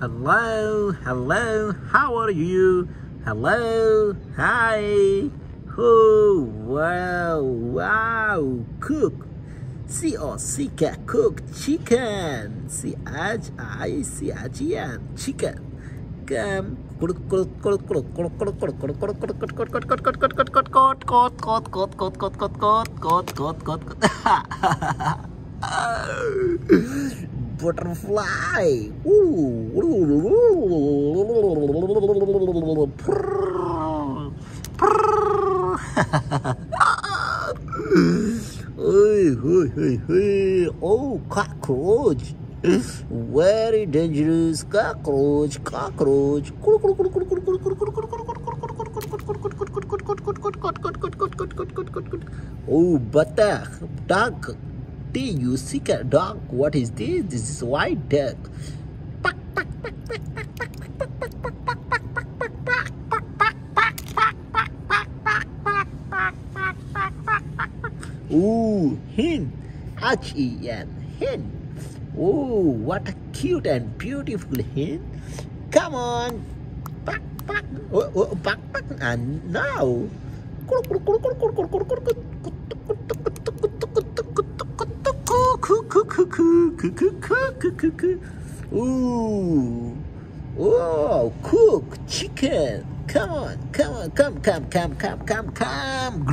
Hello, hello, how are you? Hello, hi. Oh, wow, wow, cook. Seek cook chicken. Ajian chicken. Come. Butterfly. Oh, cockroach. Very dangerous cockroach, cockroach. Oh, buttock, uh, duck. A dog? What is this? This is white duck. Ooh, hen. H-E-N, hen. Oh, what a cute and beautiful hen. Come on. Back, back. Oh, oh, back, back. And now. Ooh. Oh, cook chicken. Come on, come on, come, come, come, come, come, come.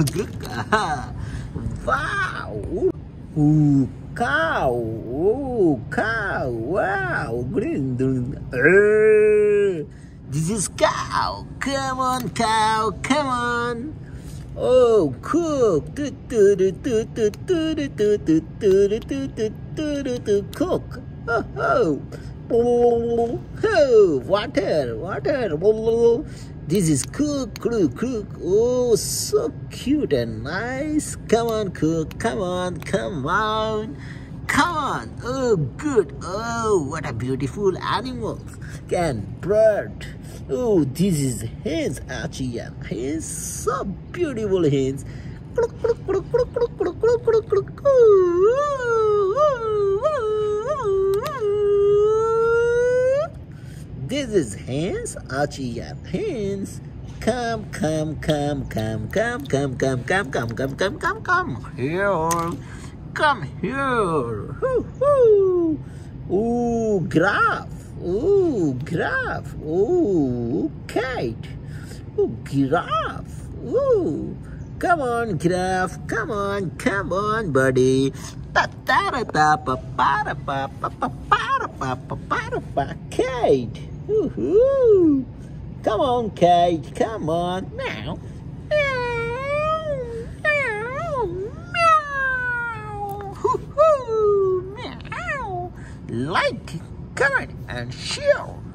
Wow. Ooh, cow. Ooh, cow. Wow. Green. Eh. This is cow. Come on, cow. Come on. Oh, cook. Cook. Oh, oh. Oh, water, water. This is cook, cook, cook. Oh, so cute and nice. Come on, cook. Come on, come on. Come on. Oh, good. Oh, what a beautiful animal. And bird. Oh, this is hens, Archie. And hens, so beautiful hens. This is hens, Archie and hens. Come, come, come, come, come, come, come, come, come, come, come, come, come here. Come here. Ooh, graph. Ooh, graph. Ooh, kite. Ooh, giraffe. Ooh, come on, giraffe. Come on, come on, buddy. Kate. Woohoo. Come on, Kate. Come on. Meow. Meow. Meow. Meow. Meow. Like comment, and share.